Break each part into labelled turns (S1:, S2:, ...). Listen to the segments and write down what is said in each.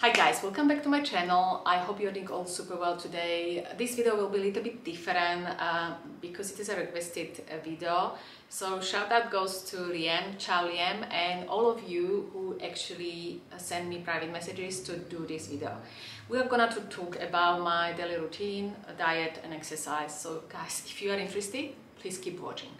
S1: Hi guys, welcome back to my channel. I hope you're doing all super well today. This video will be a little bit different uh, because it is a requested uh, video. So shout out goes to Liam, Ciao Liam and all of you who actually uh, send me private messages to do this video. We are gonna to talk about my daily routine, diet and exercise. So guys, if you are interested, please keep watching.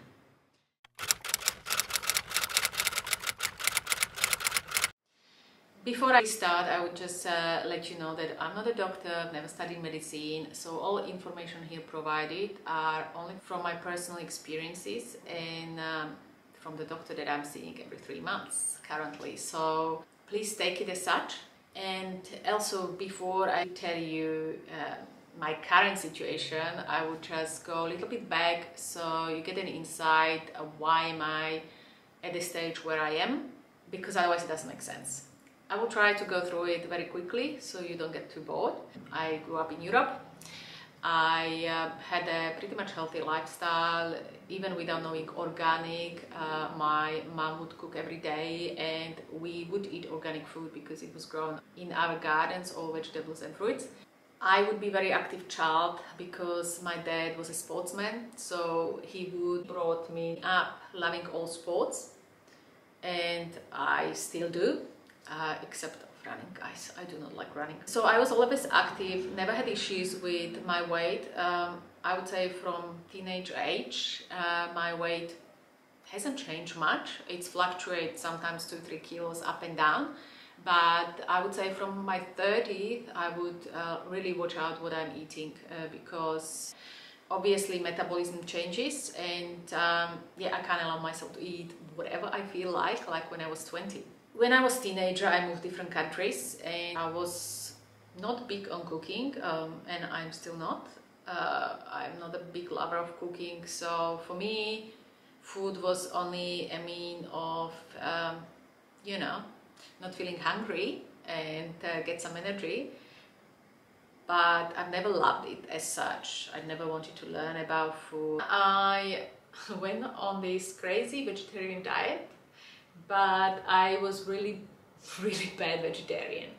S1: Before I start, I would just uh, let you know that I'm not a doctor, I've never studied medicine, so all information here provided are only from my personal experiences and um, from the doctor that I'm seeing every three months currently. So please take it as such. And also, before I tell you uh, my current situation, I would just go a little bit back so you get an insight of why am I at the stage where I am, because otherwise it doesn't make sense. I will try to go through it very quickly so you don't get too bored. I grew up in Europe. I uh, had a pretty much healthy lifestyle, even without knowing organic. Uh, my mom would cook every day and we would eat organic food because it was grown in our gardens, all vegetables and fruits. I would be very active child because my dad was a sportsman, so he would brought me up loving all sports and I still do uh, except running guys I do not like running. So I was always active never had issues with my weight. Um, I would say from teenage age uh, my weight hasn't changed much. It's fluctuates sometimes two three kilos up and down. But I would say from my 30s I would uh, really watch out what I'm eating uh, because obviously metabolism changes and um, yeah I can't allow myself to eat whatever I feel like like when I was 20 when I was a teenager, I moved to different countries and I was not big on cooking um, and I'm still not. Uh, I'm not a big lover of cooking, so for me, food was only a mean of, um, you know, not feeling hungry and uh, get some energy. But I've never loved it as such. I never wanted to learn about food. I went on this crazy vegetarian diet but I was really, really bad vegetarian.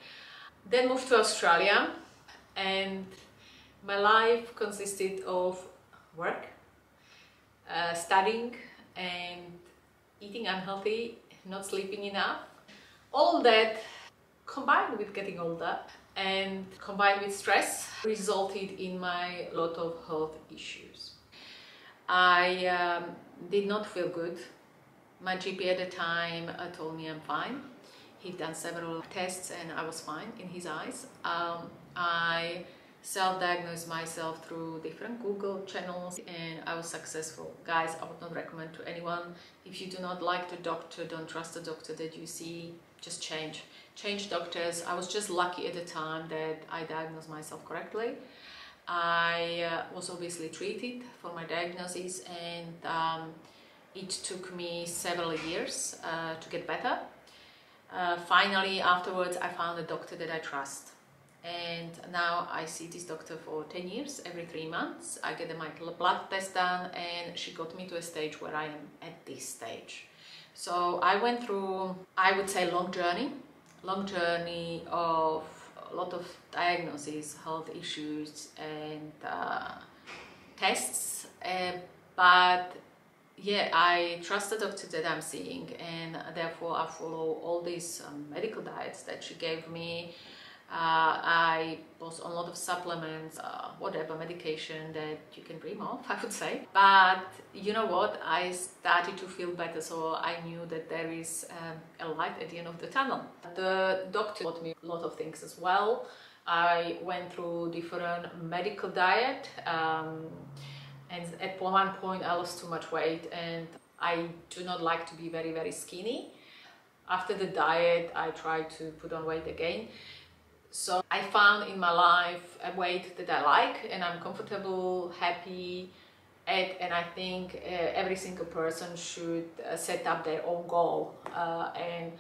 S1: Then moved to Australia and my life consisted of work, uh, studying and eating unhealthy, not sleeping enough. All that combined with getting older and combined with stress resulted in my lot of health issues. I um, did not feel good my GP at the time uh, told me I'm fine. He'd done several tests and I was fine in his eyes. Um, I self-diagnosed myself through different Google channels and I was successful. Guys, I would not recommend to anyone. If you do not like the doctor, don't trust the doctor that you see, just change. Change doctors. I was just lucky at the time that I diagnosed myself correctly. I uh, was obviously treated for my diagnosis and um, it took me several years uh, to get better. Uh, finally, afterwards, I found a doctor that I trust. And now I see this doctor for 10 years, every three months. I get my blood test done and she got me to a stage where I am at this stage. So I went through, I would say, long journey, long journey of a lot of diagnoses, health issues and uh, tests. Uh, but yeah, I trust the doctor that I'm seeing and therefore I follow all these um, medical diets that she gave me. Uh, I was on a lot of supplements, uh, whatever medication that you can dream of, I would say. But you know what? I started to feel better, so I knew that there is um, a light at the end of the tunnel. The doctor taught me a lot of things as well. I went through different medical diet. Um, and at one point I lost too much weight and I do not like to be very very skinny. After the diet I tried to put on weight again. So I found in my life a weight that I like and I'm comfortable, happy at and I think uh, every single person should uh, set up their own goal uh, and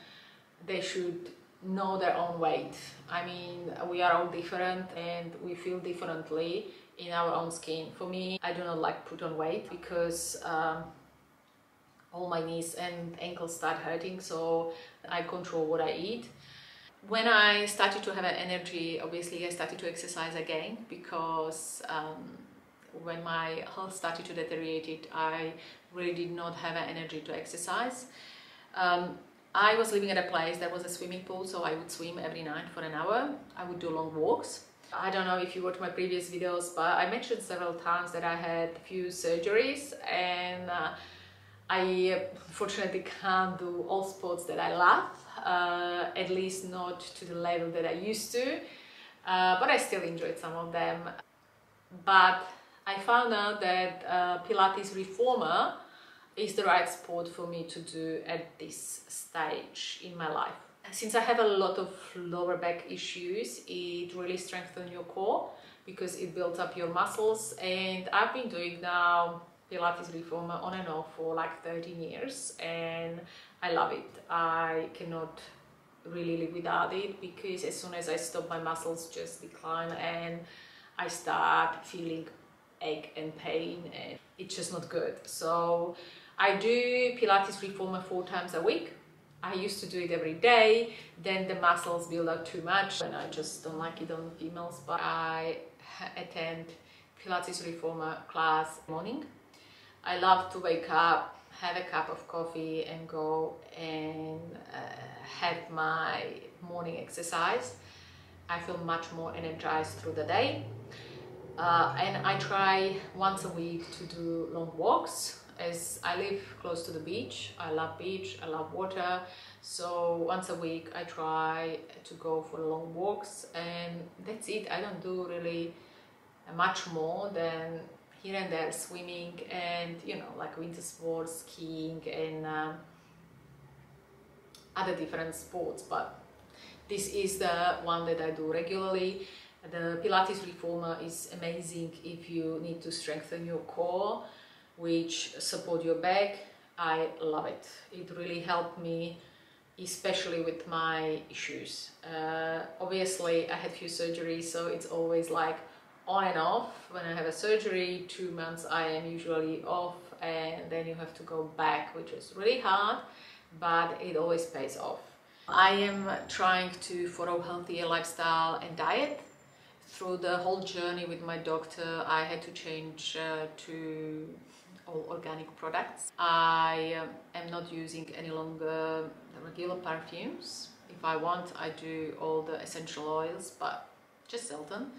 S1: they should know their own weight. I mean, we are all different and we feel differently in our own skin. For me, I do not like put on weight because um, all my knees and ankles start hurting, so I control what I eat. when I started to have an energy, obviously I started to exercise again because um, when my health started to deteriorate, I really did not have an energy to exercise. Um, I was living at a place that was a swimming pool, so I would swim every night for an hour. I would do long walks. I don't know if you watched my previous videos, but I mentioned several times that I had a few surgeries and uh, I unfortunately can't do all sports that I love, uh, at least not to the level that I used to, uh, but I still enjoyed some of them. But I found out that uh, Pilates Reformer is the right sport for me to do at this stage in my life. Since I have a lot of lower back issues, it really strengthens your core because it builds up your muscles and I've been doing now Pilates Reformer on and off for like 13 years and I love it. I cannot really live without it because as soon as I stop my muscles just decline and I start feeling ache and pain and it's just not good. So I do Pilates Reformer four times a week. I used to do it every day, then the muscles build up too much and I just don't like it on females, but I attend Pilates Reformer class morning. I love to wake up, have a cup of coffee and go and uh, have my morning exercise. I feel much more energized through the day. Uh, and I try once a week to do long walks as I live close to the beach. I love beach, I love water. So once a week I try to go for long walks and that's it. I don't do really much more than here and there swimming and you know like winter sports, skiing and uh, other different sports but this is the one that I do regularly. The Pilates Reformer is amazing if you need to strengthen your core which support your back. I love it. It really helped me, especially with my issues. Uh, obviously, I had few surgeries, so it's always like on and off. When I have a surgery, two months I am usually off, and then you have to go back, which is really hard, but it always pays off. I am trying to follow a healthier lifestyle and diet. Through the whole journey with my doctor, I had to change uh, to all organic products. I um, am not using any longer the regular perfumes. If I want, I do all the essential oils, but just seldom.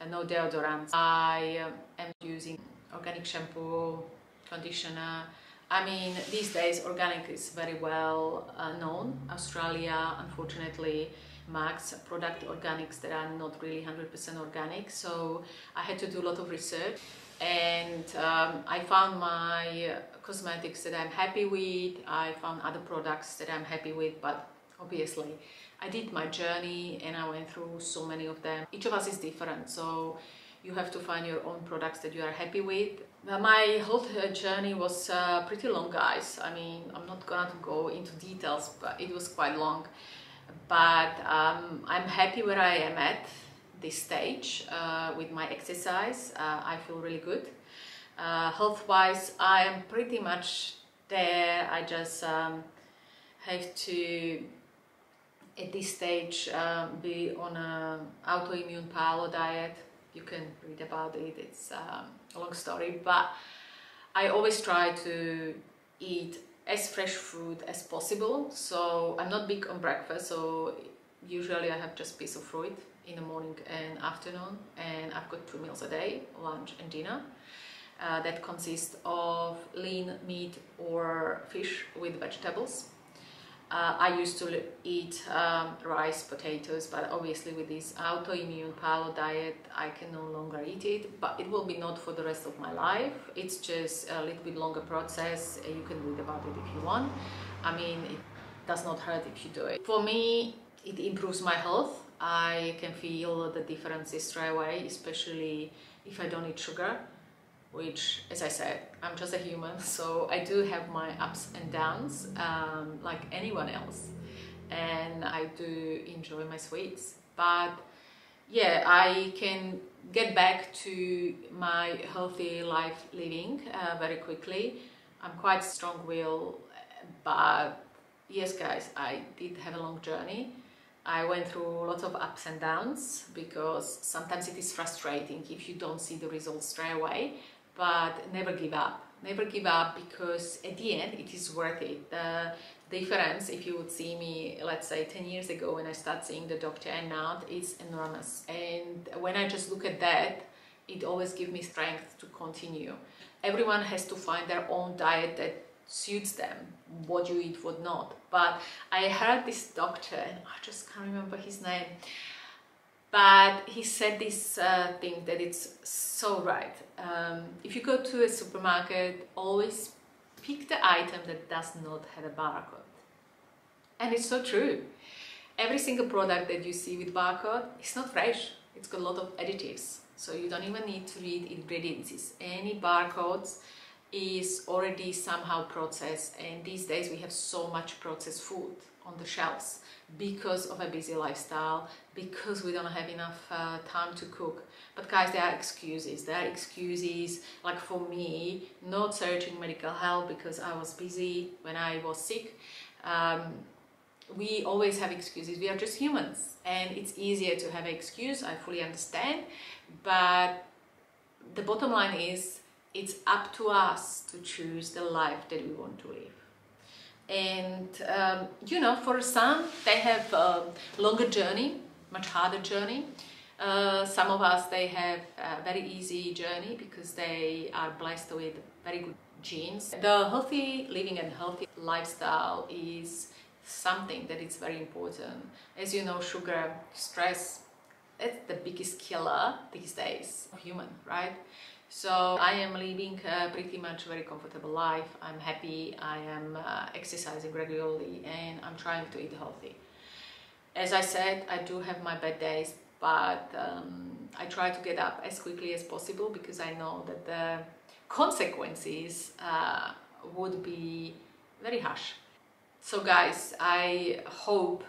S1: And no deodorants. I um, am using organic shampoo, conditioner. I mean, these days organic is very well uh, known. Australia, unfortunately, marks product organics that are not really 100% organic. So I had to do a lot of research and um, I found my cosmetics that I'm happy with. I found other products that I'm happy with, but obviously I did my journey and I went through so many of them. Each of us is different, so you have to find your own products that you are happy with. My whole journey was uh, pretty long, guys. I mean, I'm not gonna go into details, but it was quite long. But um, I'm happy where I am at this stage uh, with my exercise. Uh, I feel really good. Uh, health-wise, I am pretty much there. I just um, have to, at this stage, um, be on an autoimmune paleo diet. You can read about it. It's um, a long story, but I always try to eat as fresh food as possible. So I'm not big on breakfast, so usually I have just piece of fruit in the morning and afternoon and I've got two meals a day, lunch and dinner. Uh, that consists of lean meat or fish with vegetables. Uh, I used to eat um, rice, potatoes, but obviously with this autoimmune paleo diet, I can no longer eat it, but it will be not for the rest of my life. It's just a little bit longer process. You can read about it if you want. I mean, it does not hurt if you do it. For me, it improves my health I can feel the differences straight away, especially if I don't eat sugar, which, as I said, I'm just a human, so I do have my ups and downs um, like anyone else, and I do enjoy my sweets. But yeah, I can get back to my healthy life living uh, very quickly. I'm quite strong-willed, but yes, guys, I did have a long journey I went through lots of ups and downs because sometimes it is frustrating if you don't see the results straight away, but never give up. Never give up because at the end it is worth it. The difference, if you would see me, let's say 10 years ago when I started seeing the doctor and now, is enormous. And when I just look at that, it always gives me strength to continue. Everyone has to find their own diet that suits them what you eat what not. But i heard this doctor and i just can't remember his name but he said this uh, thing that it's so right. Um, if you go to a supermarket always pick the item that does not have a barcode. And it's so true. Every single product that you see with barcode it's not fresh. It's got a lot of additives. So you don't even need to read ingredients. Any barcodes is already somehow processed and these days we have so much processed food on the shelves because of a busy lifestyle because we don't have enough uh, time to cook. But guys there are excuses. There are excuses like for me not searching medical help because I was busy when I was sick. Um, we always have excuses. We are just humans and it's easier to have an excuse I fully understand. But the bottom line is it's up to us to choose the life that we want to live. And um, you know for some they have a longer journey much harder journey. Uh, some of us they have a very easy journey because they are blessed with very good genes. The healthy living and healthy lifestyle is something that is very important. As you know sugar stress it's the biggest killer these days of human right so I am living a pretty much very comfortable life. I'm happy, I am uh, exercising regularly and I'm trying to eat healthy. As I said, I do have my bad days, but um, I try to get up as quickly as possible because I know that the consequences uh, would be very harsh. So guys, I hope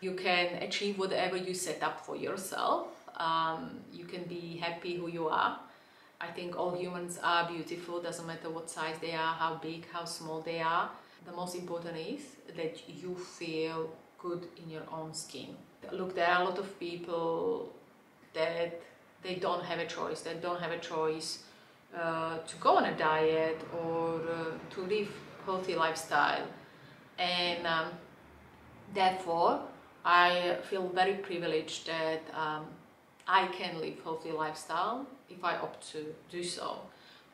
S1: you can achieve whatever you set up for yourself. Um, you can be happy who you are I think all humans are beautiful, doesn't matter what size they are, how big, how small they are. The most important is that you feel good in your own skin. Look, there are a lot of people that they don't have a choice, they don't have a choice uh, to go on a diet or uh, to live healthy lifestyle. And um, therefore, I feel very privileged that um, I can live healthy lifestyle if I opt to do so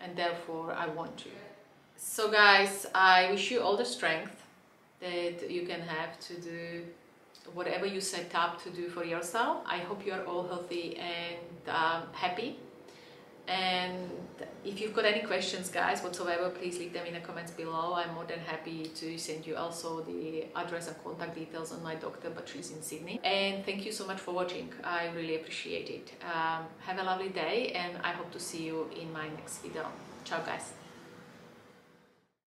S1: and therefore I want to. So guys, I wish you all the strength that you can have to do whatever you set up to do for yourself. I hope you are all healthy and um, happy and if you've got any questions guys whatsoever please leave them in the comments below. I'm more than happy to send you also the address and contact details on my doctor but she's in sydney. And thank you so much for watching. I really appreciate it. Um, have a lovely day and i hope to see you in my next video. Ciao guys